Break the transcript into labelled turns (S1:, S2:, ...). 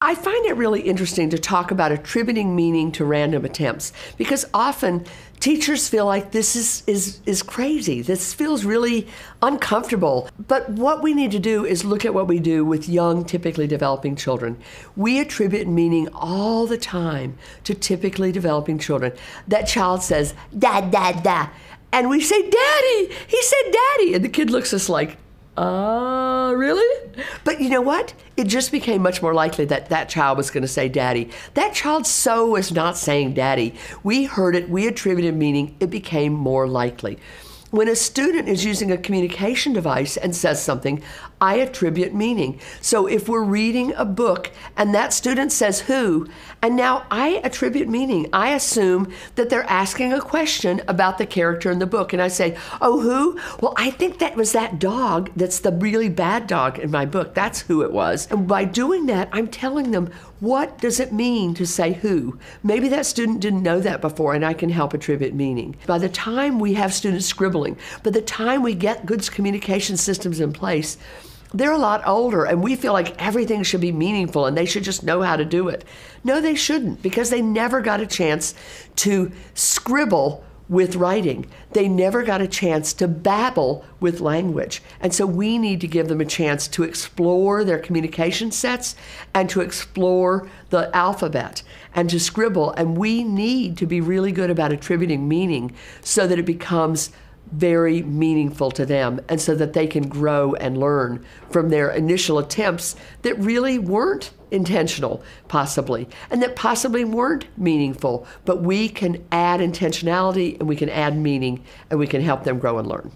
S1: I find it really interesting to talk about attributing meaning to random attempts because often teachers feel like this is, is, is crazy. This feels really uncomfortable. But what we need to do is look at what we do with young, typically developing children. We attribute meaning all the time to typically developing children. That child says, da, da, da. And we say, Daddy, he said daddy. And the kid looks at us like, uh, really? But you know what? It just became much more likely that that child was going to say daddy. That child so was not saying daddy. We heard it, we attributed meaning, it became more likely. When a student is using a communication device and says something, I attribute meaning. So if we're reading a book and that student says who, and now I attribute meaning, I assume that they're asking a question about the character in the book. And I say, Oh, who? Well, I think that was that dog that's the really bad dog in my book. That's who it was. And by doing that, I'm telling them, what does it mean to say who? Maybe that student didn't know that before, and I can help attribute meaning. By the time we have students scribbling, by the time we get good communication systems in place, they're a lot older and we feel like everything should be meaningful and they should just know how to do it. No, they shouldn't because they never got a chance to scribble with writing. They never got a chance to babble with language. And so we need to give them a chance to explore their communication sets and to explore the alphabet and to scribble. And we need to be really good about attributing meaning so that it becomes very meaningful to them and so that they can grow and learn from their initial attempts that really weren't intentional, possibly, and that possibly weren't meaningful. But we can add intentionality and we can add meaning and we can help them grow and learn.